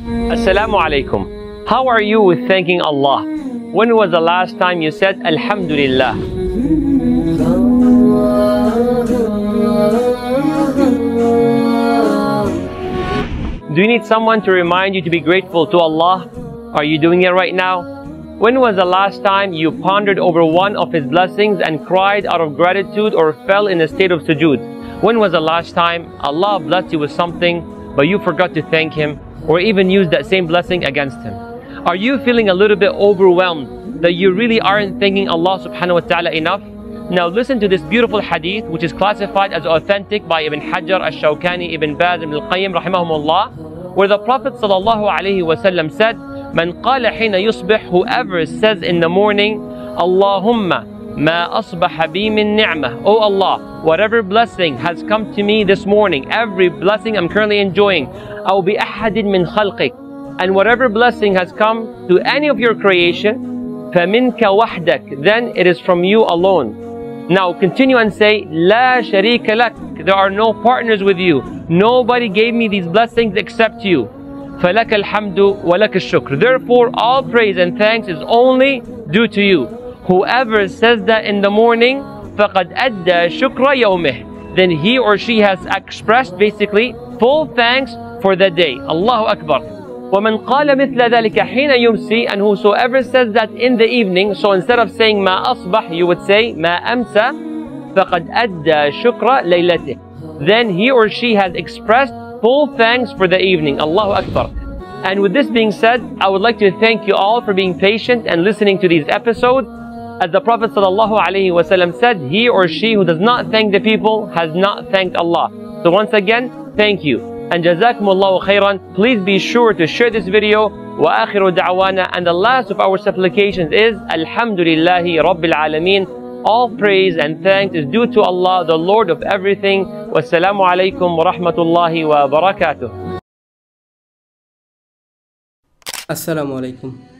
Assalamu alaikum. How are you with thanking Allah? When was the last time you said Alhamdulillah? Do you need someone to remind you to be grateful to Allah? Are you doing it right now? When was the last time you pondered over one of His blessings and cried out of gratitude or fell in a state of sujood? When was the last time Allah blessed you with something but you forgot to thank Him or even used that same blessing against Him? Are you feeling a little bit overwhelmed that you really aren't thanking Allah subhanahu wa ta'ala enough? Now listen to this beautiful hadith which is classified as authentic by Ibn Hajar al-Shawkani, Ibn Baz, Ibn al-Qayyim rahimahumullah where the Prophet sallallahu alaihi wasallam said من قال حين يصبح whoever says in the morning Allahumma ما أصبح بي من نعمة Oh Allah whatever blessing has come to me this morning every blessing I'm currently enjoying أو بأحد من خلقك and whatever blessing has come to any of your creation فمنك وحدك then it is from you alone now continue and say, La sharika lak. There are no partners with you. Nobody gave me these blessings except you. فَلَكَ الْحَمْدُ وَلَكَ الشُّكْرُ Therefore, all praise and thanks is only due to you. Whoever says that in the morning, فَقَدْ أَدَّى شُكْرَ يَوْمِهِ Then he or she has expressed basically full thanks for the day. Allahu Akbar. وَمَنْ قَالَ مِثْلَ ذَلِكَ حِينَ يُمْسِي And whosoever says that in the evening, so instead of saying مَا أَصْبح, you would say مَا أَمْسَى فَقَدْ أَدَّى شُكْرَ لَيْلَتِهِ Then he or she has expressed full thanks for the evening. Allahu Akbar. And with this being said, I would like to thank you all for being patient and listening to these episodes. as the Prophet ﷺ said, he or she who does not thank the people has not thanked Allah. So once again, thank you. And Jazakumullahu khairan. Please be sure to share this video. Akhiru da'wana. And the last of our supplications is Alhamdulillahi Rabbil Alameen. All praise and thanks is due to Allah, the Lord of everything. Wassalamu alaikum wa rahmatullahi wa barakatuh. Assalamu alaikum.